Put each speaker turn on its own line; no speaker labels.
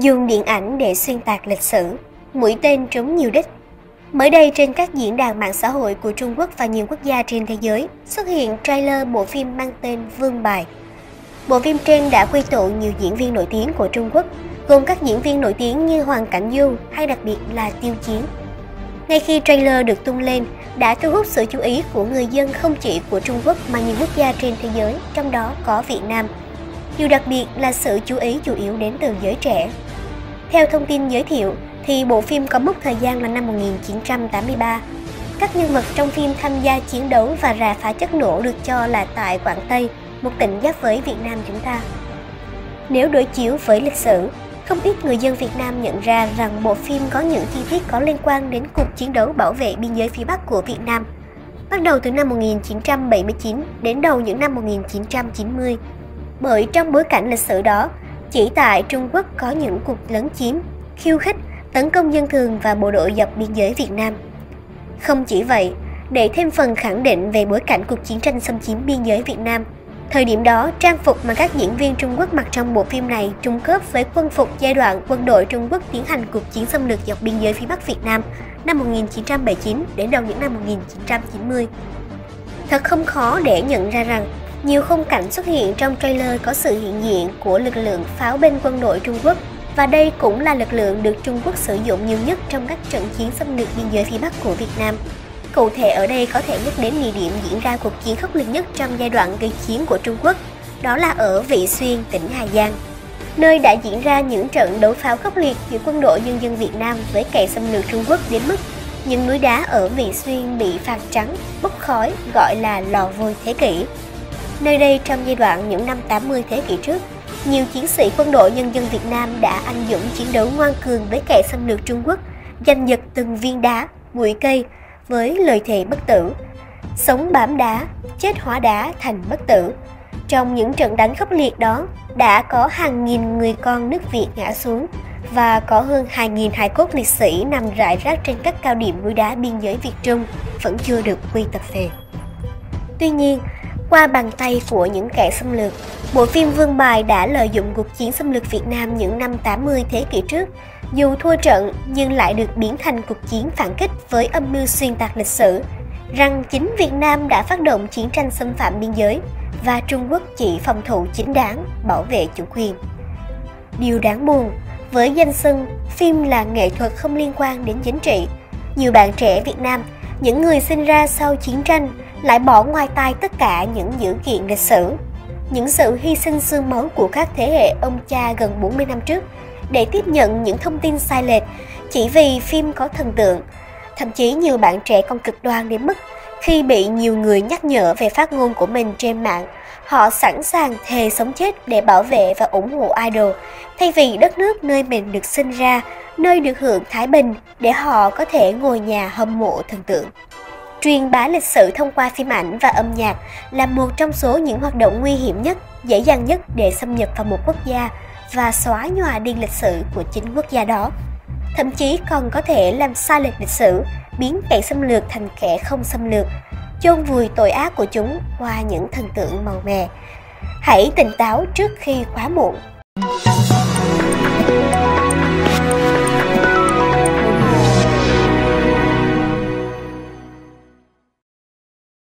dùng điện ảnh để xuyên tạc lịch sử, mũi tên trúng nhiều đích. Mới đây trên các diễn đàn mạng xã hội của Trung Quốc và nhiều quốc gia trên thế giới xuất hiện trailer bộ phim mang tên Vương Bài. Bộ phim trên đã quy tụ nhiều diễn viên nổi tiếng của Trung Quốc, gồm các diễn viên nổi tiếng như Hoàng Cảnh Du hay đặc biệt là Tiêu Chiến. Ngay khi trailer được tung lên, đã thu hút sự chú ý của người dân không chỉ của Trung Quốc mà nhiều quốc gia trên thế giới, trong đó có Việt Nam. Điều đặc biệt là sự chú ý chủ yếu đến từ giới trẻ. Theo thông tin giới thiệu, thì bộ phim có mốc thời gian là năm 1983. Các nhân vật trong phim tham gia chiến đấu và rà phá chất nổ được cho là tại Quảng Tây, một tỉnh giáp với Việt Nam chúng ta. Nếu đối chiếu với lịch sử, không ít người dân Việt Nam nhận ra rằng bộ phim có những chi tiết có liên quan đến cuộc chiến đấu bảo vệ biên giới phía Bắc của Việt Nam, bắt đầu từ năm 1979 đến đầu những năm 1990. Bởi trong bối cảnh lịch sử đó, chỉ tại Trung Quốc có những cuộc lấn chiếm, khiêu khích, tấn công dân thường và bộ đội dọc biên giới Việt Nam. Không chỉ vậy, để thêm phần khẳng định về bối cảnh cuộc chiến tranh xâm chiếm biên giới Việt Nam – Thời điểm đó, trang phục mà các diễn viên Trung Quốc mặc trong bộ phim này trùng khớp với quân phục giai đoạn quân đội Trung Quốc tiến hành cuộc chiến xâm lược dọc biên giới phía Bắc Việt Nam năm 1979 đến đầu những năm 1990. Thật không khó để nhận ra rằng nhiều khung cảnh xuất hiện trong trailer có sự hiện diện của lực lượng pháo binh quân đội Trung Quốc và đây cũng là lực lượng được Trung Quốc sử dụng nhiều nhất trong các trận chiến xâm lược biên giới phía Bắc của Việt Nam. Cụ thể ở đây có thể nhắc đến địa điểm diễn ra cuộc chiến khốc liệt nhất trong giai đoạn gây chiến của Trung Quốc, đó là ở Vị Xuyên, tỉnh Hà Giang, nơi đã diễn ra những trận đấu pháo khốc liệt giữa quân đội nhân dân Việt Nam với kẻ xâm lược Trung Quốc đến mức những núi đá ở Vị Xuyên bị phạt trắng, bốc khói gọi là lò vôi thế kỷ. Nơi đây trong giai đoạn những năm 80 thế kỷ trước, nhiều chiến sĩ quân đội nhân dân Việt Nam đã anh dũng chiến đấu ngoan cường với kẻ xâm lược Trung Quốc, giành giật từng viên đá, bụi cây, với lời thề bất tử sống bám đá chết hóa đá thành bất tử trong những trận đánh khốc liệt đó đã có hàng nghìn người con nước Việt ngã xuống và có hơn 2.000 hài cốt liệt sĩ nằm rải rác trên các cao điểm núi đá biên giới Việt Trung vẫn chưa được quy tập về. Tuy nhiên, qua bàn tay của những kẻ xâm lược, bộ phim Vương Bài đã lợi dụng cuộc chiến xâm lược Việt Nam những năm 80 thế kỷ trước dù thua trận nhưng lại được biến thành cuộc chiến phản kích với âm mưu xuyên tạc lịch sử, rằng chính Việt Nam đã phát động chiến tranh xâm phạm biên giới và Trung Quốc chỉ phòng thủ chính đáng, bảo vệ chủ quyền. Điều đáng buồn, với danh xưng phim là nghệ thuật không liên quan đến chính trị, nhiều bạn trẻ Việt Nam, những người sinh ra sau chiến tranh lại bỏ ngoài tai tất cả những dữ kiện lịch sử, những sự hy sinh xương máu của các thế hệ ông cha gần 40 năm trước – để tiếp nhận những thông tin sai lệch chỉ vì phim có thần tượng. Thậm chí nhiều bạn trẻ còn cực đoan đến mức khi bị nhiều người nhắc nhở về phát ngôn của mình trên mạng, họ sẵn sàng thề sống chết để bảo vệ và ủng hộ idol, thay vì đất nước nơi mình được sinh ra, nơi được hưởng thái bình để họ có thể ngồi nhà hâm mộ thần tượng. Truyền bá lịch sử thông qua phim ảnh và âm nhạc là một trong số những hoạt động nguy hiểm nhất, dễ dàng nhất để xâm nhập vào một quốc gia và xóa nhòa đi lịch sử của chính quốc gia đó. Thậm chí còn có thể làm sai lệch lịch sử, biến kẻ xâm lược thành kẻ không xâm lược, chôn vùi tội ác của chúng qua những thần tượng màu mè. Hãy tỉnh táo trước khi quá muộn.